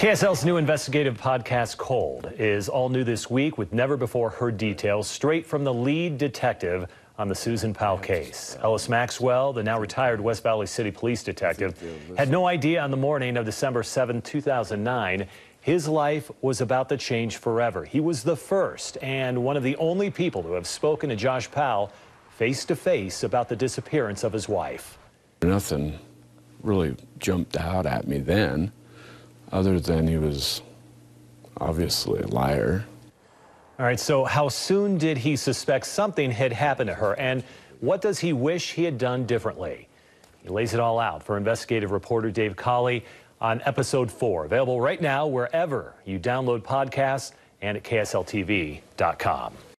KSL's new investigative podcast, Cold, is all new this week with never before heard details straight from the lead detective on the Susan Powell case. Ellis Maxwell, the now retired West Valley City Police detective, had no idea on the morning of December 7, 2009, his life was about to change forever. He was the first and one of the only people to have spoken to Josh Powell face to face about the disappearance of his wife. Nothing really jumped out at me then, other than he was obviously a liar. All right, so how soon did he suspect something had happened to her, and what does he wish he had done differently? He lays it all out for investigative reporter Dave Cawley on episode four, available right now wherever you download podcasts and at KSLTV.com.